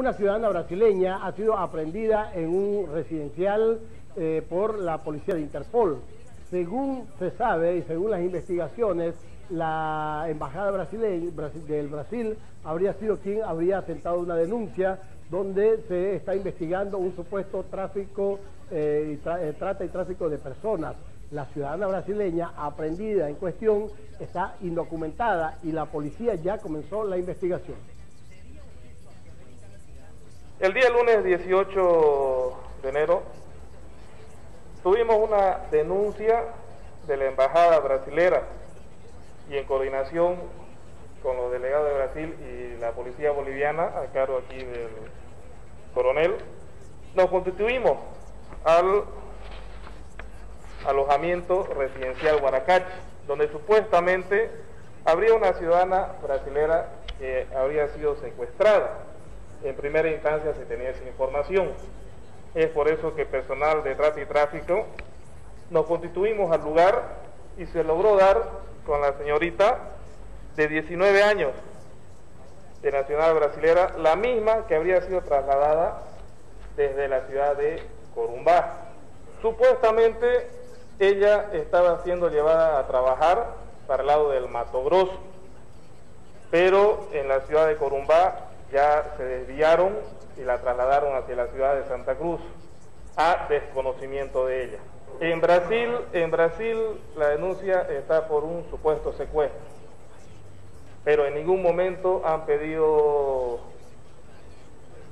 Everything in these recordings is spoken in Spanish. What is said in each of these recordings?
Una ciudadana brasileña ha sido aprendida en un residencial eh, por la policía de Interpol. Según se sabe y según las investigaciones, la embajada brasileña, del Brasil habría sido quien habría atentado una denuncia donde se está investigando un supuesto tráfico, eh, eh, trata y tráfico de personas. La ciudadana brasileña aprendida en cuestión está indocumentada y la policía ya comenzó la investigación. El día lunes 18 de enero tuvimos una denuncia de la Embajada Brasilera y en coordinación con los delegados de Brasil y la Policía Boliviana, a cargo aquí del coronel, nos constituimos al alojamiento residencial Guaracachi, donde supuestamente habría una ciudadana brasilera que habría sido secuestrada en primera instancia se tenía esa información. Es por eso que personal de trata y tráfico nos constituimos al lugar y se logró dar con la señorita de 19 años de nacional brasilera, la misma que habría sido trasladada desde la ciudad de Corumbá. Supuestamente ella estaba siendo llevada a trabajar para el lado del Mato Grosso, pero en la ciudad de Corumbá ya se desviaron y la trasladaron hacia la ciudad de Santa Cruz a desconocimiento de ella. En Brasil, en Brasil la denuncia está por un supuesto secuestro, pero en ningún momento han pedido,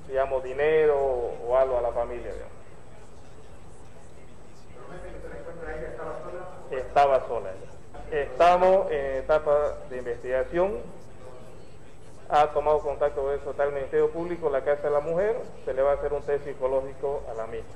digamos, dinero o algo a la familia. Estaba sola. Estamos en etapa de investigación ha tomado contacto con eso tal Ministerio Público, la Casa de la Mujer, se le va a hacer un test psicológico a la misma.